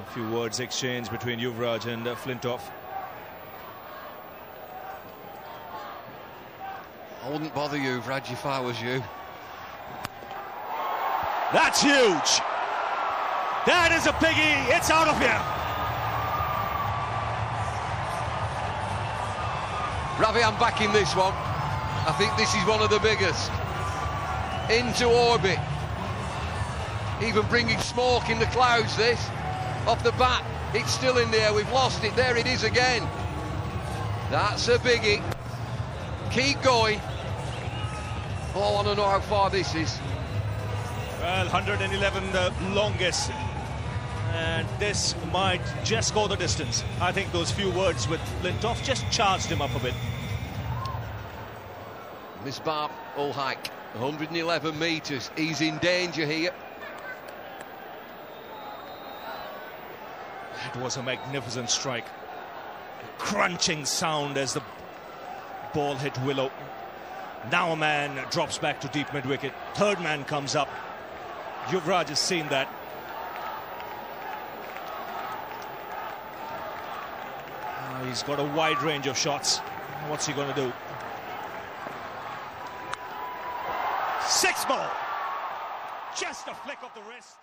A few words exchanged between Yuvraj and uh, Flintoff. I wouldn't bother you, Vraj, if I was you. That's huge. That is a piggy, It's out of here. Ravi, I'm backing this one. I think this is one of the biggest. Into orbit. Even bringing smoke in the clouds, this. Off the bat, it's still in there. We've lost it. There it is again. That's a biggie. Keep going. Oh, I want to know how far this is. Well, 111 the longest. And this might just go the distance. I think those few words with Flintoff just charged him up a bit. Misbah ul Haq, 111 metres. He's in danger here. It was a magnificent strike. A crunching sound as the ball hit Willow. Now a man drops back to deep mid-wicket. Third man comes up. Yuvraj has seen that. Uh, he's got a wide range of shots. What's he going to do? Six ball. Just a flick of the wrist.